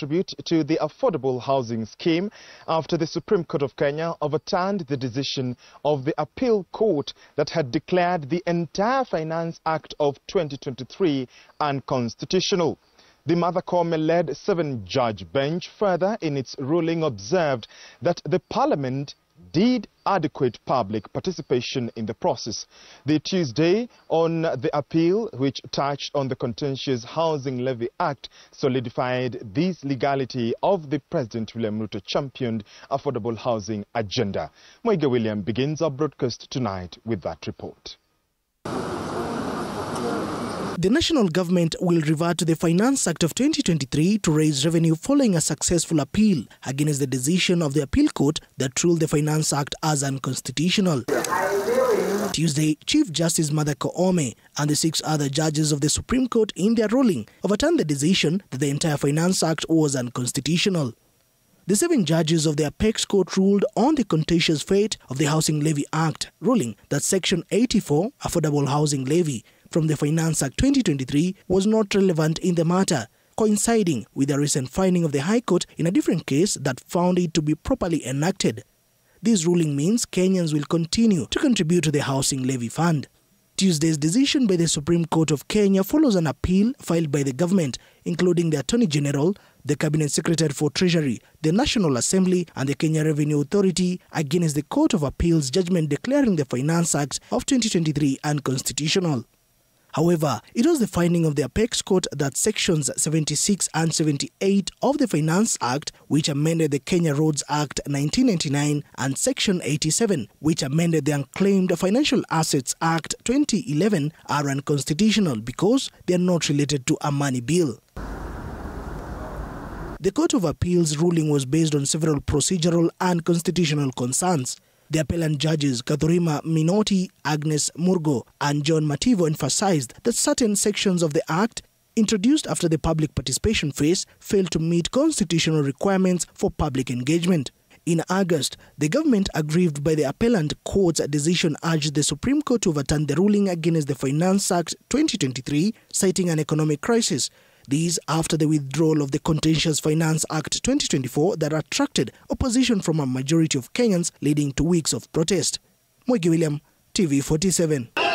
contribute to the affordable housing scheme after the Supreme Court of Kenya overturned the decision of the appeal court that had declared the entire Finance Act of 2023 unconstitutional. The Martha Koome-led seven-judge bench further in its ruling observed that the parliament did adequate public participation in the process. The Tuesday on the appeal, which touched on the contentious Housing Levy Act, solidified this legality of the President William Ruto championed affordable housing agenda. Moiga William begins our broadcast tonight with that report. The national government will revert to the Finance Act of 2023 to raise revenue following a successful appeal against the decision of the appeal court that ruled the Finance Act as unconstitutional. Tuesday, Chief Justice Martha Koome and the six other judges of the Supreme Court in their ruling overturned the decision that the entire Finance Act was unconstitutional. The seven judges of the Apex Court ruled on the contentious fate of the Housing Levy Act, ruling that Section 84, Affordable Housing Levy, from the Finance Act 2023 was not relevant in the matter, coinciding with a recent finding of the High Court in a different case that found it to be properly enacted. This ruling means Kenyans will continue to contribute to the Housing Levy Fund. Tuesday's decision by the Supreme Court of Kenya follows an appeal filed by the government, including the Attorney General, the Cabinet Secretary for Treasury, the National Assembly, and the Kenya Revenue Authority against the Court of Appeal's judgment declaring the Finance Act of 2023 unconstitutional. However, it was the finding of the Apex Court that sections 76 and 78 of the Finance Act, which amended the Kenya Roads Act 1999, and section 87, which amended the Unclaimed Financial Assets Act 2011, are unconstitutional because they are not related to a money bill. The Court of Appeal's ruling was based on several procedural and constitutional concerns. The appellant judges Kathurima M'Inoti, Agnes Murgor, and John Mativo emphasized that certain sections of the Act introduced after the public participation phase failed to meet constitutional requirements for public engagement. In August, the government, aggrieved by the appellant court's decision, urged the Supreme Court to overturn the ruling against the Finance Act 2023, citing an economic crisis. These after the withdrawal of the contentious Finance Act 2024 that attracted opposition from a majority of Kenyans, leading to weeks of protest. Moigi William, TV 47.